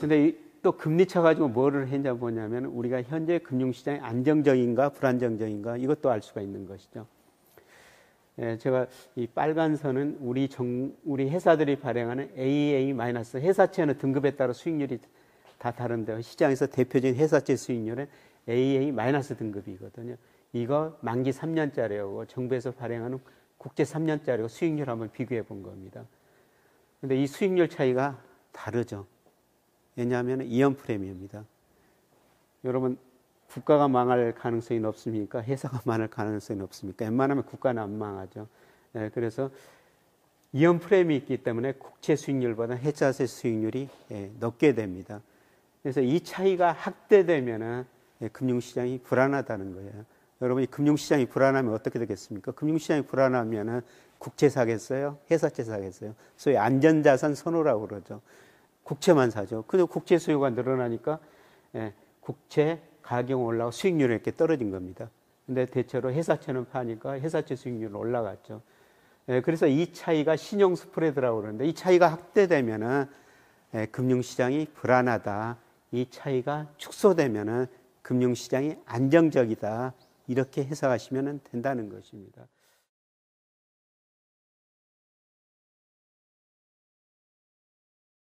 근데 이, 또 금리 쳐 가지고 뭐를 했냐 보냐면 우리가 현재 금융시장이 안정적인가 불안정적인가 이것도 알 수가 있는 것이죠. 예, 제가 이 빨간 선은 우리 정, 우리 회사들이 발행하는 AA 회사채는 등급에 따라 수익률이 다 다른데 시장에서 대표적인 회사채 수익률은 AA 등급이거든요. 이거 만기 3년짜리하고 정부에서 발행하는 국제 3년짜리고 수익률 한번 비교해 본 겁니다. 근데 이 수익률 차이가 다르죠. 왜냐하면 이연 프레미엄입니다. 여러분 국가가 망할 가능성이 높습니까? 회사가 망할 가능성이 높습니까? 웬만하면 국가는 안 망하죠. 네, 그래서 이연 프레임이 있기 때문에 국채 수익률보다 회사세 수익률이 예, 높게 됩니다. 그래서 이 차이가 확대되면은 예, 금융시장이 불안하다는 거예요. 여러분이 금융시장이 불안하면 어떻게 되겠습니까? 금융시장이 불안하면은 국채 사겠어요? 회사채 사겠어요? 소위 안전자산 선호라고 그러죠. 국채만 사죠. 근데 국채 수요가 늘어나니까 예, 국채 가격 올라가 수익률이 이렇게 떨어진 겁니다. 근데 대체로 회사채는 파니까 회사채 수익률은 올라갔죠. 예, 그래서 이 차이가 신용 스프레드라고 그러는데 이 차이가 확대되면은 예, 금융시장이 불안하다. 이 차이가 축소되면은 금융시장이 안정적이다. 이렇게 해석하시면 된다는 것입니다.